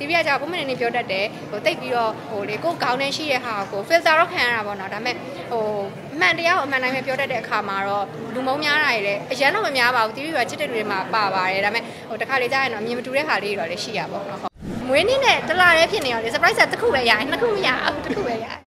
တီဗီကကြာပုံမှန်နေပြောတတ်တယ်ဟိုတိတ်ပြီးတော့ဟိုလေကိုခေါင်းထဲရှိတဲ့ဟာကို filter တော့ခံရတာပေါ့နော်ဒါပေမဲ့ဟိုအမှန်တရားကိုအမှန်တိုင်းပဲပြောတတ်တဲ့အခါမှာတော့လူမုံများတာတွေလည်းအရန်တော့မများပါဘူးတီဗီကချစ်တဲ့လူတွေမှာပါပါတယ်ဒါပေမဲ့ဟိုတစ်ခါလေကြာရင်တော့အမြင်မတူတဲ့ဟာလေးတွေတော့လည်းရှိရပါပေါ့နော်ဟုတ်မွေးနေ့နဲ့တလားလေးဖြစ်နေရောလေ surprise တစ်ခုပဲရရင်နှစ်ခုမရဘူးတစ်ခုပဲရ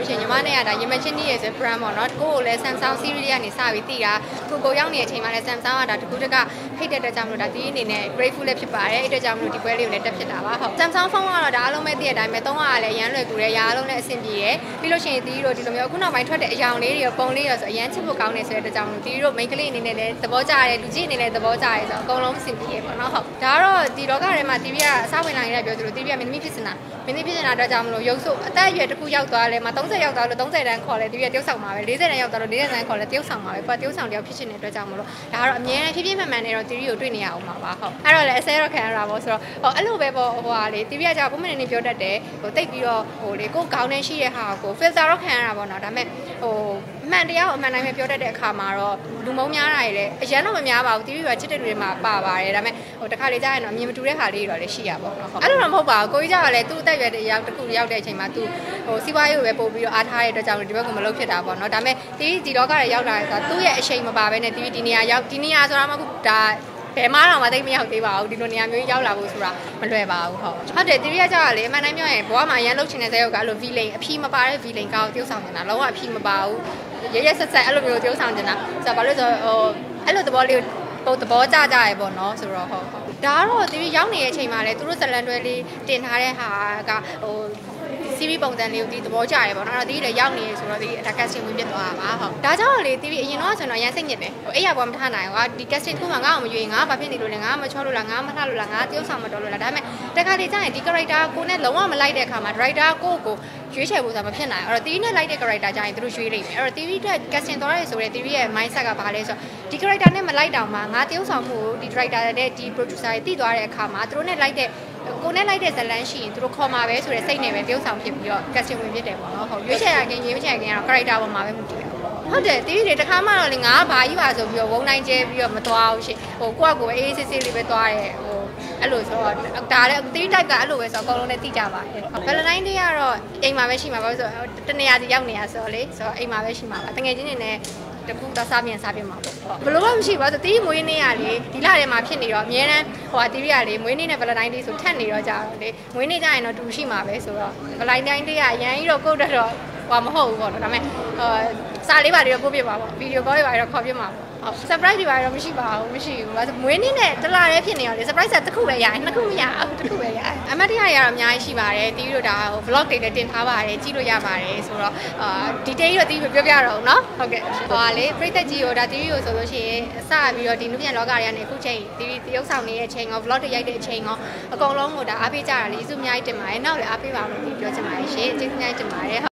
လို့ရှိရင်ညီမနဲ့ကဒါရင်မချင်းနီးရဲ့ဆို brand ပေါ့နော်ကိုကိုလည်း Samsung series ကနေစပြီးတည်တာကိုကိုရောက်နေတဲ့အချိန်မှာလည်း Samsung ကဒါတကူတက ဖိတ်တဲ့အတွက်ကြောင့်မလို့ဒါဒီအနေနဲ့ grateful လည်းဖြစ်ပါတယ်အဲ့အတွက်ကြောင့်မလို့ဒီပွဲလေးကိုလည်းတက်ဖြစ်တာပါဟုတ် Samsung phone ကတော့ဒါအားလုံးပဲသိတဲ့အတိုင်းပဲသုံးရလည်းရမ်းလွယ်ကူတယ်ရာအားလုံးလည်းအဆင်ပြေတယ်ပြီးလို့ရှိရင်ဒီတို့ဒီလိုမျိုးအခုနောက်ပိုင်းထွက်တဲ့အယောင်လေးတွေရောပုံလေးရောဆိုအရန်ချစ်ဖို့ကောင်းနေဆိုတဲ့အတွက်ကြောင့်မလို့ဒီတို့ main ကလေးအနေနဲ့လည်းသဘောကျတယ်လူကြီးအနေနဲ့သဘောကျတယ်ဆိုတော့အကုန်လုံးအဆင်ပြေပေါ့နော်ဟုတ်ဒါကတော့ဒီလောကထဲမှာ TV ကအစားဝင်လာနေတဲ့ပြောသလို TV ကမင်းသမီးဖြစ်နေတာမင်းသမီးဖြစ်နေတာအတွက်ကြောင့်မလို့ရုပ်စုအသက်အရွယ်တစ်ခုရောက်သွားလဲမှာ30ရောက်သွားလို့30တန်းခေါ်လဲ TV ကတယောက်ဆောင်မှာပဲ40တန်းရောက်သွားလို့40တန်းခေါ်လဲတယောက်ဆောင်မှာပဲကိုကတယောက်ဆောင်တယောက်ဖြစ်နေတဲ့အတွက်ကြောင့်မလို့ဒါကတော့အမြဲတမ်းဖြည်းဖြည်းမှန်မှန်နဲ့တော့ TV ကိုတွေ့နေရအောင်ပါပါဟုတ်အဲ့တော့လည်းအစဲတော့ခံရတာပေါ့ဆိုတော့ဟိုအဲ့လိုပဲပေါ့ဟိုဟာလေ TV ကကြာပုံမှန်နေပြောတတ်တယ်ဟိုတိတ်ပြီးတော့ဟိုလေကိုခေါင်းထဲရှိတဲ့ဟာကို filter တော့ခံရတာပေါ့နော်ဒါပေမဲ့ဟိုအ မှန်တရားကိုအမှန်တိုင်းပဲပြောတတ်တဲ့အခါမှာတော့လူမုံများတာတွေလည်းအရန်တော့မများပါဘူး TV ကချစ်တဲ့လူတွေမှာပါပါတယ်ဒါပေမဲ့ဟိုတစ်ခါလေကြာရင်တော့အမြင်မတူတဲ့ဟာလေးတွေတော့လည်းရှိရပါတော့ဟုတ်အဲ့လိုတော့မဟုတ်ပါဘူးကိုကြီးကလည်းသူ့အသက်အရွယ်ရောက်တစ်ခုရောက်တဲ့အချိန်မှာသူဟိုစီးပွားရေးကိုပဲပို့ပြီးတော့အားထားတဲ့အတွက်ကြောင့်ဒီဘက်ကမလုပ်ဖြစ်တာပေါ့နော်ဒါပေမဲ့ TV ဒီလောကတွေရောက်လာတယ်ဆိုတာသူ့ရဲ့အချိန်မပါဘဲနဲ့ TV ဒီနေရာရောက်ဒီနေရာဆိုတာမှအခုဒါ ဘယ်မှတော့မသိမရောက်သေးပါဘူးဒီလိုနေရာမျိုးရောက်လာဖို့ဆိုတာမလွယ်ပါဘူးဟုတ်ဟုတ်တယ်တီရီကကြောက်ရလေအမှန်တိုင်းပြောရင်ဘဝမှာအရန်လုပ်ချင်တဲ့ဇာတ်ရုပ်ကအဲ့လို villain အဖြီးမပါတဲ့ villain ကောက်တယောက်ဆောင်နေတာလုံးဝအဖြီးမပါဘူးရရဆက်ဆက်အဲ့လိုမျိုးတယောက်ဆောင်နေတာဆိုတော့ဘာလို့ဆိုဟိုအဲ့လိုသဘောလေးကိုပုံသဘောကျကြရပေါ့နော်ဆိုတော့ဟုတ်ဟုတ်ဒါကတော့တီရီရောက်နေတဲ့အချိန်မှာလေသူတို့ဇလန်တွဲလေးတင်ထားတဲ့ဟာကဟို စီးရီပုံစံလေးကိုဒီသဘောကျတယ်ပေါ့နော်အဲ့တော့ဒီလည်းရောက်နေရဆိုတော့ဒီအတာကက်စတင်ဝင်ပြသွားတာပါဟုတ်ဒါကြောင့်လေ TV အရင်တော့ဆိုတော့ရန်စိတ်ညစ်တယ်ဟိုအဲ့ရပေါ်မထနိုင်ဘူးကဒီ casting တစ်ခုမှငါ့အောင်မရွေးငါဘာဖြစ်နေလို့လဲငါမချောလို့လားငါမလှလို့လားငါတယောက်ဆောင်မတော်လို့လားဒါပေမဲ့တခါတည်းကျရင်ဒီ character ကိုနဲ့လုံးဝမလိုက်တဲ့အခါမှာ director ကိုကိုရွေးချယ်ဖို့ဆိုတာမဖြစ်နိုင်အဲ့တော့ TV နဲ့လိုက်တဲ့ character ကျရင်သူတို့ရွေးလိုက်မယ်အဲ့တော့ TV တက် casting သွားရဲဆိုတဲ့ TV ရဲ့ mindset ကဘာလဲဆိုတော့ဒီ character နဲ့မလိုက်တောင်မှငါတယောက်ဆောင်မှုကိုဒီ director နဲ့ဒီ producer တွေတည်သွားတဲ့အခါမှာသူတို့နဲ့လိုက်တဲ့ ကိုနဲ့လိုက်တဲ့ဇလန်းရှိရင်သူတို့ခေါ်มาပဲဆိုတဲ့စိတ်နဲ့ပဲတယောက်ဆောင်ဖြစ်ပြီးတော့ casting ဝင်ဖြစ်တယ်ပေါ့နော်ဟုတ်ရွေးချယ်ရခင်ရွေးချယ်ခင်ကတော့ character ပေါ်မှာပဲမူတည်တယ်ဟုတ်တယ်တီးတွေတခါမှတော့လေငါဘာကြီးပါဆိုပြီးတော့ဝုံတိုင်းကျဲပြီးတော့မသွားဘူးရှင်ဟိုကိုကကိုအေးအေးဆေးဆေးလေးပဲသွားတယ်ဟိုအဲ့လိုဆိုတော့ဒါလည်းတီးတိုက်ကအဲ့လိုပဲဆိုတော့အကုန်လုံးနဲ့တိကြပါတယ်ဘယ်လိုတိုင်းတွေကတော့အိမ်မှာပဲရှိမှာပါဆိုတော့တနေရာစီရောက်နေရဆိုတော့လေဆိုတော့အိမ်မှာပဲရှိမှာပါတကယ်ချင်းနေနဲ့ တခုတော့စားပြန်စားပြန်မှာပေါ့ဘယ်လိုမှမရှိပါဘူးတီးမွေးနေ့ရလေဒီလထဲမှာဖြစ်နေတော့အများတန်းဟိုဟာတီးရလေမွေးနေ့နဲ့ဘယ်လိုတိုင်းတွေဆိုထက်နေတော့ကြတော့လေမွေးနေ့ကျရင်တော့တူရှိမှာပဲဆိုတော့ဘယ်လိုတိုင်းတွေကရန်ကြီးတော့ကုတ်တော့ဟိုမဟုတ်ဘူးပေါ့နော်ဒါပေမဲ့ဟို စာလေးပါတွေတော့ပို့ပြပါပေါ့ဗီဒီယိုကောတွေပါတော့ခေါ်ပြမှာပေါ့ဟုတ် surprise တွေပါတော့မရှိပါဘူးမရှိဘူးဘာလို့မွေးနေ့နဲ့တလားလေးဖြစ်နေရောလေ surprise တစ်ခုပဲရရင်နှစ်ခုမရဘူးတစ်ခုပဲရအမတ်တရားရတော့အများကြီးရှိပါတယ်တီးတို့ဒါဟို vlog တွေလည်းတင်ထားပါတယ်ကြည့်လို့ရပါတယ်ဆိုတော့အာ detail တော့တီးပြောပြတော့ဘူးเนาะဟုတ်ကဲ့ဟိုလေပြိသက်ကြီးကိုဒါတီးကိုဆိုလို့ရှိရင်အစပြီးတော့ဒီနုပြန်လောကတွေကနေအခုချိန်တီးတရုပ်ဆောင်နေတဲ့အချိန်ရော vlog တွေရိုက်တဲ့အချိန်ရောအကုန်လုံးကိုဒါအားပေးကြတာလေစုအများကြီးတင်ပါတယ်နောက်လည်းအားပေးပါလို့ပြောချင်ပါတယ်ရှင်ကျေးဇူးများတင်ပါတယ်